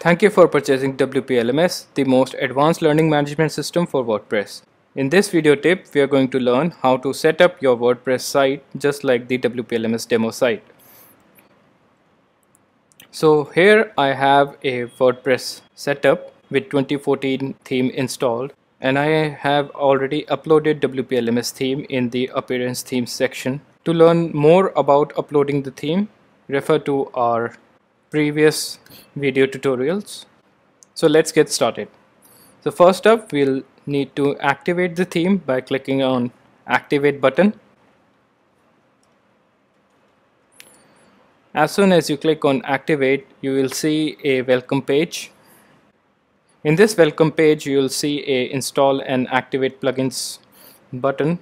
Thank you for purchasing WP-LMS, the most advanced learning management system for WordPress. In this video tip, we are going to learn how to set up your WordPress site just like the WP-LMS demo site. So here I have a WordPress setup with 2014 theme installed and I have already uploaded WP-LMS theme in the appearance themes section. To learn more about uploading the theme, refer to our previous video tutorials. So let's get started. So first up we'll need to activate the theme by clicking on activate button. As soon as you click on activate you will see a welcome page. In this welcome page you will see a install and activate plugins button.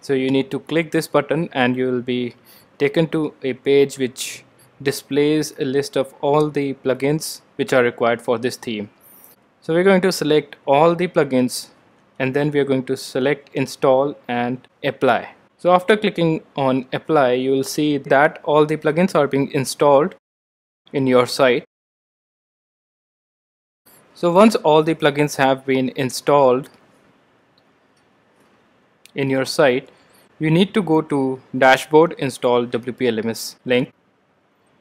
So you need to click this button and you will be taken to a page which displays a list of all the plugins which are required for this theme. So we're going to select all the plugins and then we are going to select install and apply. So after clicking on apply you will see that all the plugins are being installed in your site. So once all the plugins have been installed in your site you need to go to dashboard install WP-LMS link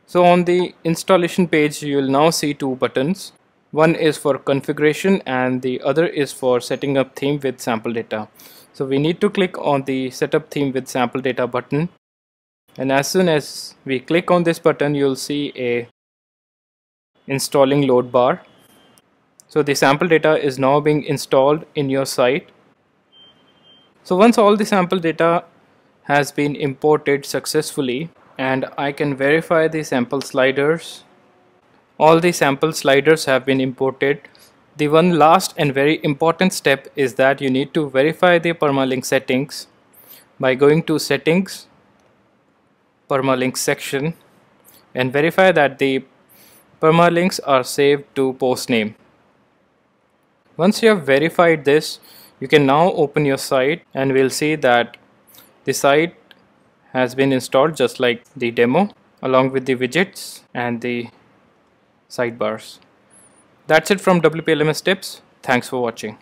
so on the installation page you will now see two buttons. One is for configuration and the other is for setting up theme with sample data. So we need to click on the setup theme with sample data button and as soon as we click on this button you'll see a installing load bar. So the sample data is now being installed in your site. So once all the sample data has been imported successfully and I can verify the sample sliders. All the sample sliders have been imported. The one last and very important step is that you need to verify the permalink settings by going to settings, permalink section and verify that the permalinks are saved to post name. Once you have verified this, you can now open your site and we'll see that the site has been installed just like the demo along with the widgets and the sidebars. That's it from WP-LMS tips. Thanks for watching.